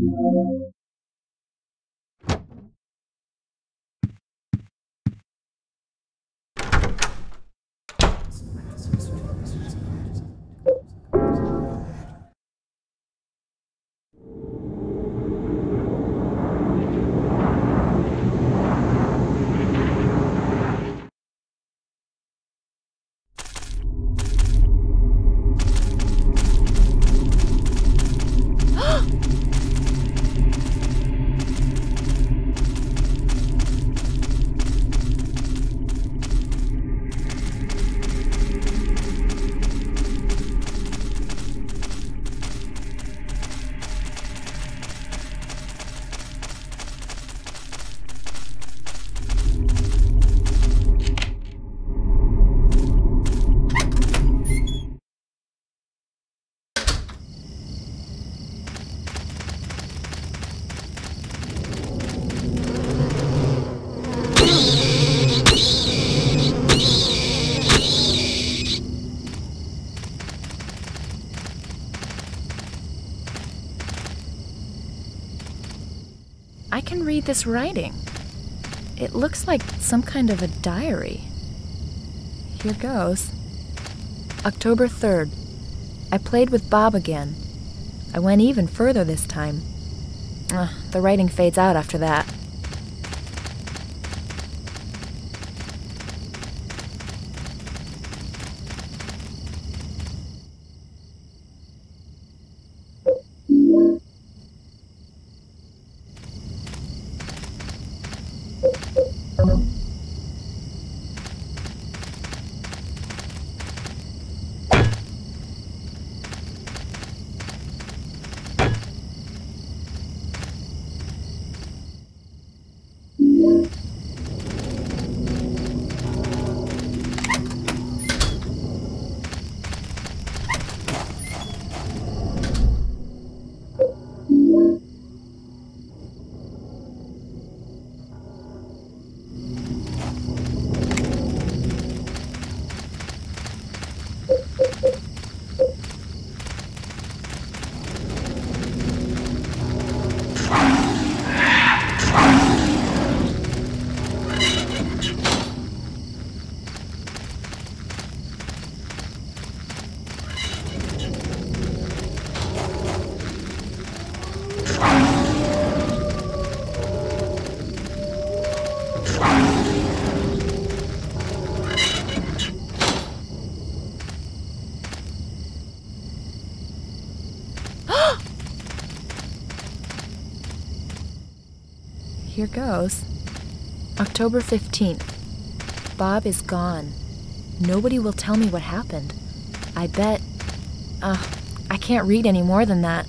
I can read this writing. It looks like some kind of a diary. Here goes. October 3rd. I played with Bob again. I went even further this time. Ugh, the writing fades out after that. Here goes. October 15th. Bob is gone. Nobody will tell me what happened. I bet. Uh, I can't read any more than that.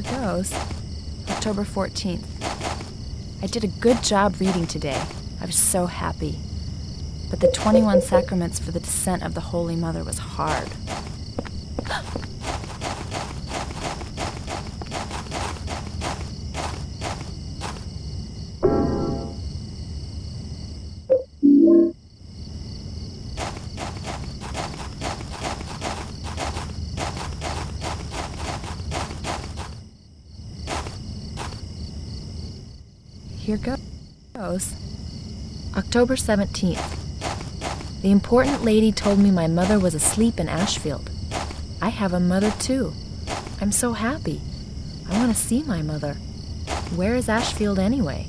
Here goes. October 14th. I did a good job reading today. I was so happy. But the 21 sacraments for the descent of the Holy Mother was hard. Here goes. October 17th. The important lady told me my mother was asleep in Ashfield. I have a mother too. I'm so happy. I want to see my mother. Where is Ashfield anyway?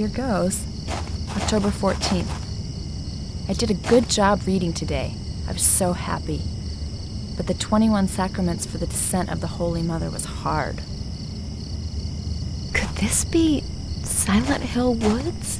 Here goes. October 14th. I did a good job reading today. I was so happy. But the 21 sacraments for the descent of the Holy Mother was hard. Could this be Silent Hill Woods?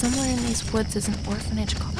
somewhere in these woods is an orphanage called.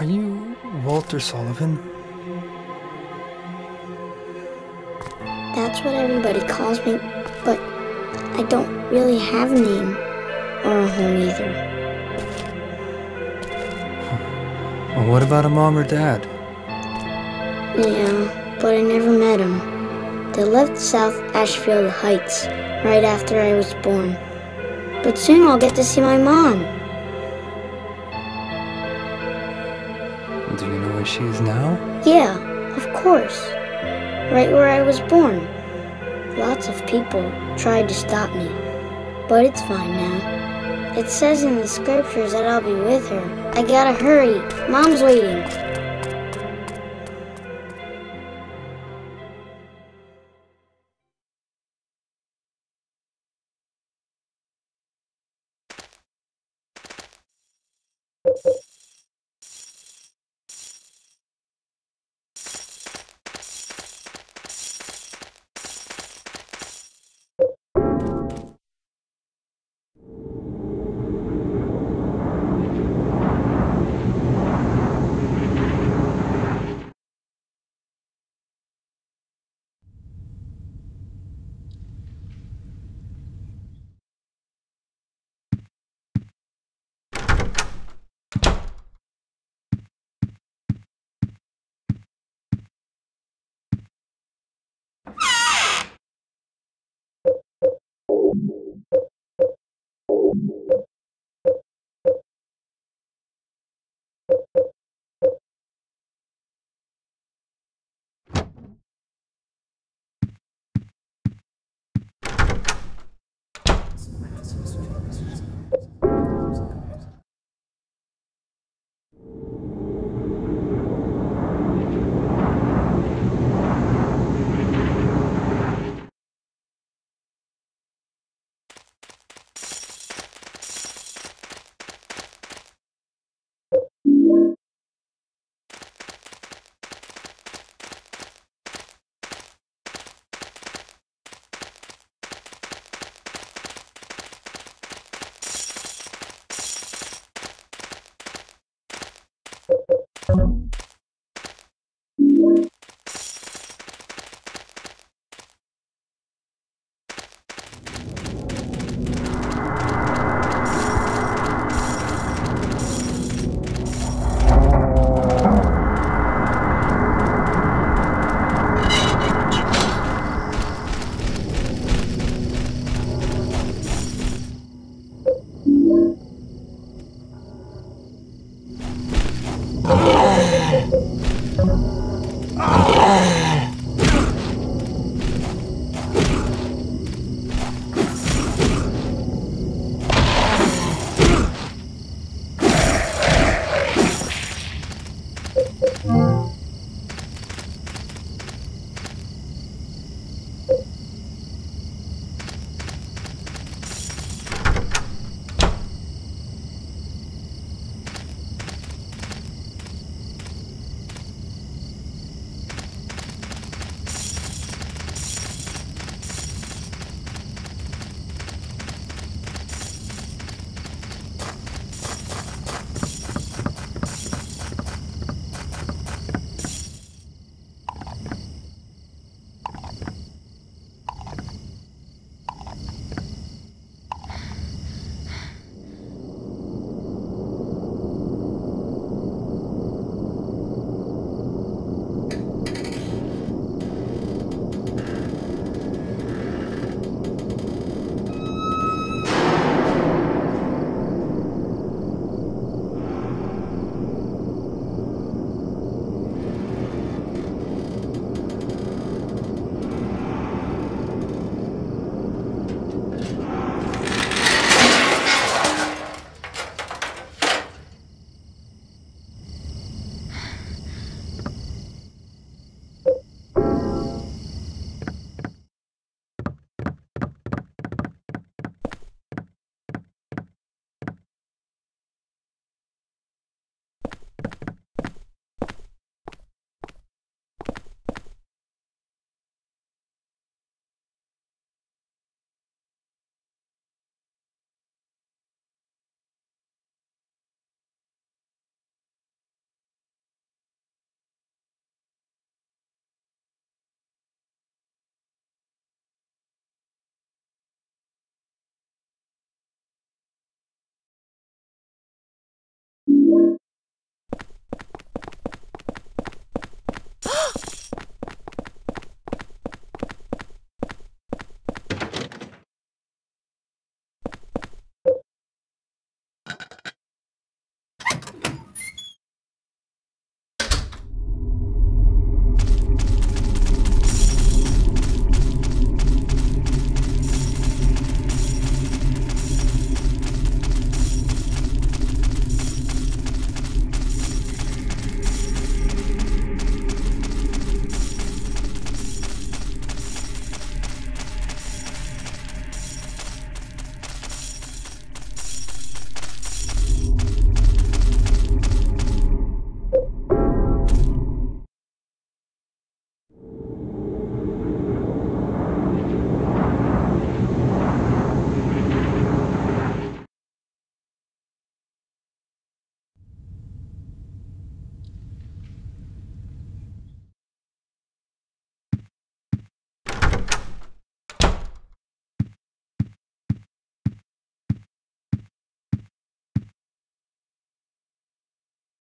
Are you Walter Sullivan? That's what everybody calls me, but I don't really have a name or a home either. Well, what about a mom or dad? Yeah, but I never met them. They left South Ashfield Heights right after I was born. But soon I'll get to see my mom. She is now? Yeah, of course. Right where I was born. Lots of people tried to stop me, but it's fine now. It says in the scriptures that I'll be with her. I gotta hurry. Mom's waiting.